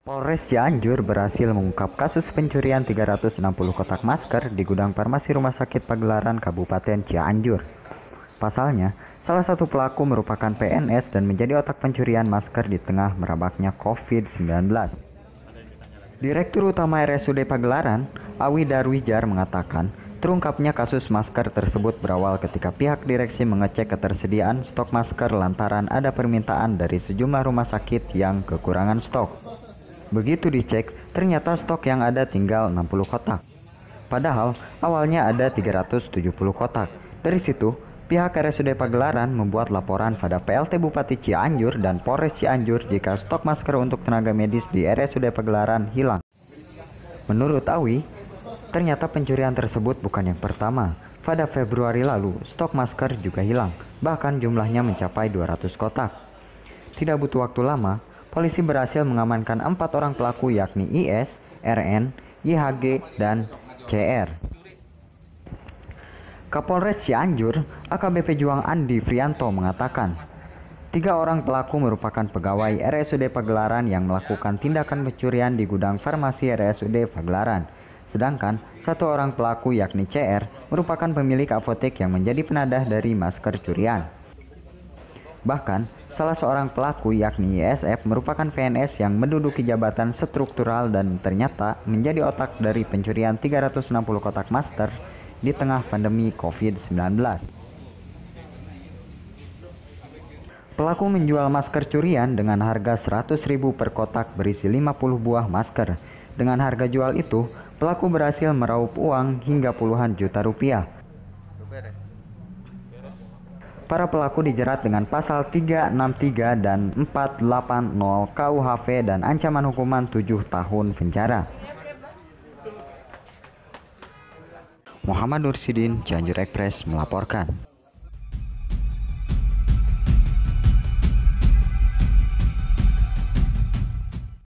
Polres Cianjur berhasil mengungkap kasus pencurian 360 kotak masker di gudang farmasi Rumah Sakit Pagelaran Kabupaten Cianjur. Pasalnya, salah satu pelaku merupakan PNS dan menjadi otak pencurian masker di tengah merabaknya COVID-19. Direktur Utama RSUD Pagelaran, Awi Darwijar mengatakan, terungkapnya kasus masker tersebut berawal ketika pihak direksi mengecek ketersediaan stok masker lantaran ada permintaan dari sejumlah rumah sakit yang kekurangan stok. Begitu dicek, ternyata stok yang ada tinggal 60 kotak. Padahal awalnya ada 370 kotak. Dari situ, pihak RSUD Pagelaran membuat laporan pada PLT Bupati Cianjur dan Polres Cianjur jika stok masker untuk tenaga medis di RSUD Pagelaran hilang. Menurut Awi, ternyata pencurian tersebut bukan yang pertama. Pada Februari lalu, stok masker juga hilang, bahkan jumlahnya mencapai 200 kotak. Tidak butuh waktu lama, polisi berhasil mengamankan empat orang pelaku yakni IS, RN, YHG, dan CR. Kapolres Cianjur, AKBP Juang Andi Frianto mengatakan, tiga orang pelaku merupakan pegawai RSUD Pagelaran yang melakukan tindakan pencurian di gudang farmasi RSUD Pagelaran. Sedangkan satu orang pelaku yakni CR merupakan pemilik apotek yang menjadi penadah dari masker curian. Bahkan, salah seorang pelaku yakni YSF merupakan PNS yang menduduki jabatan struktural dan ternyata menjadi otak dari pencurian 360 kotak masker di tengah pandemi COVID-19. Pelaku menjual masker curian dengan harga 100.000 per kotak berisi 50 buah masker. Dengan harga jual itu, pelaku berhasil meraup uang hingga puluhan juta rupiah. Para pelaku dijerat dengan pasal 363 dan 480 KUHP dan ancaman hukuman 7 tahun penjara. Muhammad Nursidin, Cianjur Express melaporkan.